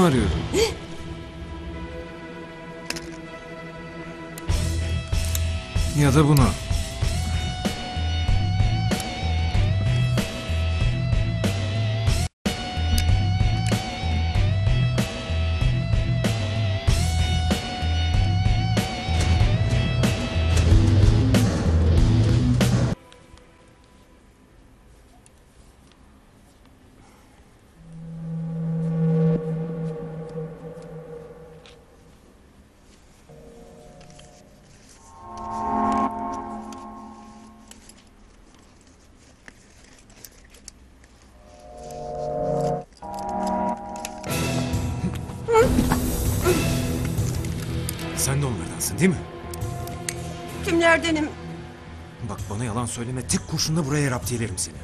arıyorum. ya da bunu. Sen de onlardansın değil mi? Kimlerdenim? Bak bana yalan söyleme. Tek kurşunla buraya raptiyelerim seni.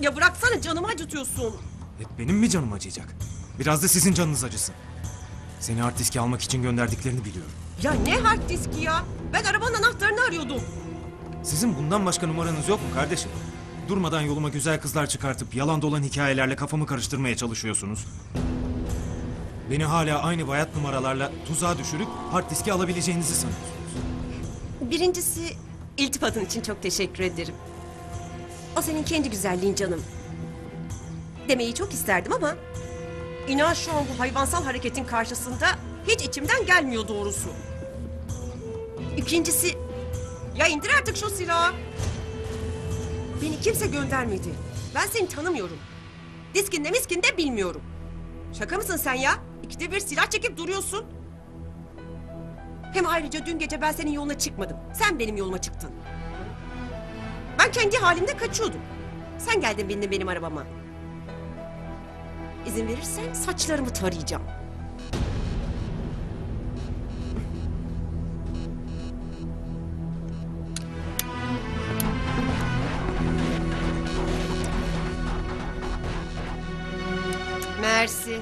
Ya bıraksana canımı acıtıyorsun. Hep benim mi canım acıyacak? Biraz da sizin canınız acısın. Seni hard diske almak için gönderdiklerini biliyorum. Ya ne hard diski ya? Ben arabanın anahtarını arıyordum. Sizin bundan başka numaranız yok mu kardeşim? Durmadan yoluma güzel kızlar çıkartıp yalan dolan hikayelerle kafamı karıştırmaya çalışıyorsunuz. Beni hala aynı bayat numaralarla tuzağa düşürüp hard diski alabileceğinizi sanıyorsunuz. Birincisi iltifatın için çok teşekkür ederim. O senin kendi güzelliğin canım. Demeyi çok isterdim ama... ...inan şu an bu hayvansal hareketin karşısında hiç içimden gelmiyor doğrusu. İkincisi... Ya indir artık şu silahı. Beni kimse göndermedi. Ben seni tanımıyorum. Diskin de miskin bilmiyorum. Şaka mısın sen ya? İkide bir silah çekip duruyorsun. Hem ayrıca dün gece ben senin yoluna çıkmadım. Sen benim yoluma çıktın. Ben kendi halimde kaçıyordum. Sen geldin bindin benim arabama. İzin verirsen saçlarımı tarayacağım. Mersi.